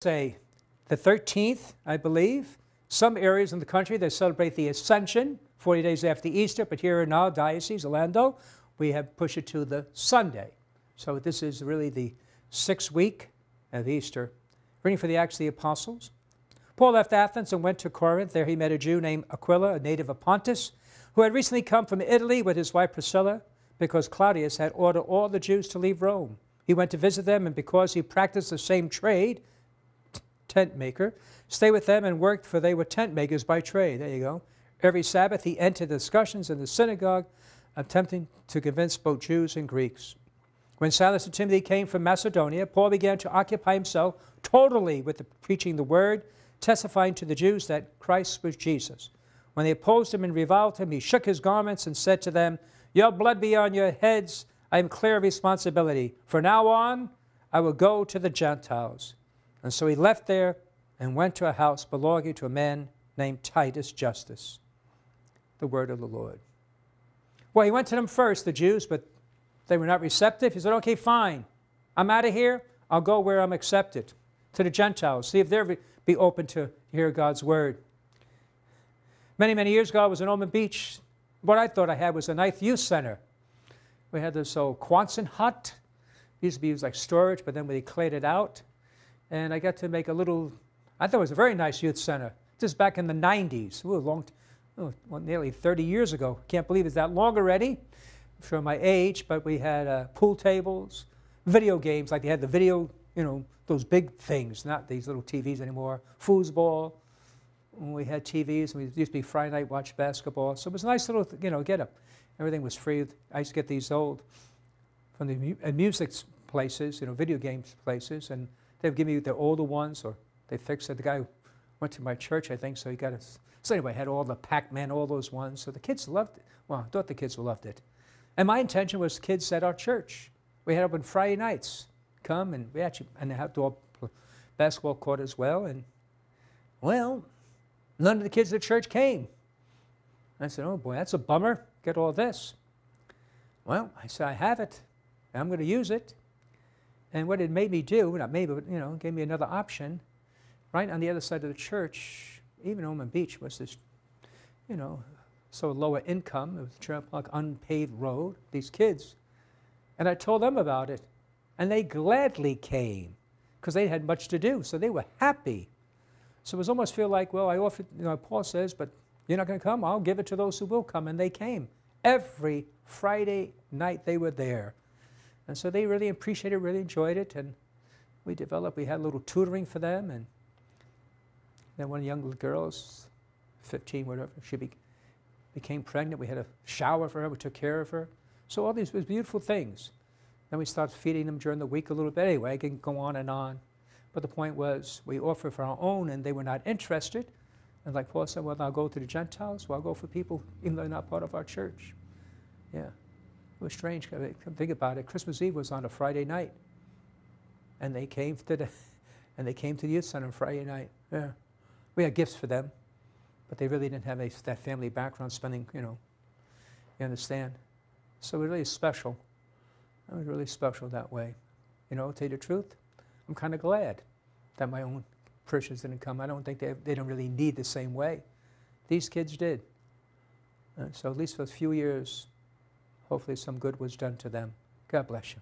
say the 13th, I believe. Some areas in the country, they celebrate the Ascension, 40 days after Easter, but here in our diocese, Orlando, we have pushed it to the Sunday. So this is really the sixth week of Easter. Reading for the Acts of the Apostles. Paul left Athens and went to Corinth. There he met a Jew named Aquila, a native of Pontus, who had recently come from Italy with his wife Priscilla because Claudius had ordered all the Jews to leave Rome. He went to visit them, and because he practiced the same trade, tent maker, stay with them and worked, for they were tent makers by trade. There you go. Every Sabbath he entered discussions in the synagogue, attempting to convince both Jews and Greeks. When Silas and Timothy came from Macedonia, Paul began to occupy himself totally with the preaching the word, testifying to the Jews that Christ was Jesus. When they opposed him and reviled him, he shook his garments and said to them, Your blood be on your heads. I am clear of responsibility. From now on, I will go to the Gentiles. And so he left there and went to a house belonging to a man named Titus Justus. The word of the Lord. Well, he went to them first, the Jews, but they were not receptive. He said, Okay, fine. I'm out of here. I'll go where I'm accepted to the Gentiles, see if they'll be open to hear God's word. Many, many years ago, I was in Ormond Beach. What I thought I had was a nice youth center. We had this old Quonset hut. It used to be used like storage, but then we cleared it out. And I got to make a little, I thought it was a very nice youth center. Just back in the 90s. Ooh, long, oh, well, nearly 30 years ago. Can't believe it's that long already for my age, but we had uh, pool tables, video games, like they had the video, you know, those big things, not these little TVs anymore, foosball, we had TVs, and we used to be Friday night watch basketball. So it was a nice little, you know, get up. Everything was free. I used to get these old from the mu music places, you know, video games places, and they'd give me the older ones, or they fixed it. The guy went to my church, I think, so he got it. So anyway, I had all the Pac-Man, all those ones. So the kids loved it. Well, I thought the kids loved it. And my intention was kids at our church. We had open Friday nights. Come and we actually and the outdoor basketball court as well. And well, None of the kids at the church came. I said, oh boy, that's a bummer. Get all this. Well, I said, I have it. I'm going to use it. And what it made me do, not maybe, but you know, gave me another option. Right on the other side of the church, even Ormond Beach was this, you know, so lower income. It was like unpaved road. These kids, and I told them about it, and they gladly came because they had much to do, so they were happy. So it was almost feel like, well, I offered, you know, Paul says, but you're not going to come? I'll give it to those who will come. And they came. Every Friday night they were there. And so they really appreciated it, really enjoyed it. And we developed, we had a little tutoring for them. And then one young girls, 15, whatever, she be, became pregnant. We had a shower for her. We took care of her. So all these beautiful things. Then we started feeding them during the week a little bit. Anyway, I can go on and on. But the point was, we offered for our own, and they were not interested. And like Paul said, well, I'll go to the Gentiles. Well, I'll go for people, even though they're not part of our church. Yeah. It was strange. Think about it. Christmas Eve was on a Friday night. And they came to the, and they came to the youth center on Friday night. Yeah. We had gifts for them, but they really didn't have a, that family background spending, you know, you understand? So it was really special. It was really special that way. You know, tell you the truth, I'm kind of glad that my own parishioners didn't come. I don't think they, they don't really need the same way. These kids did. Uh, so at least for a few years, hopefully some good was done to them. God bless you.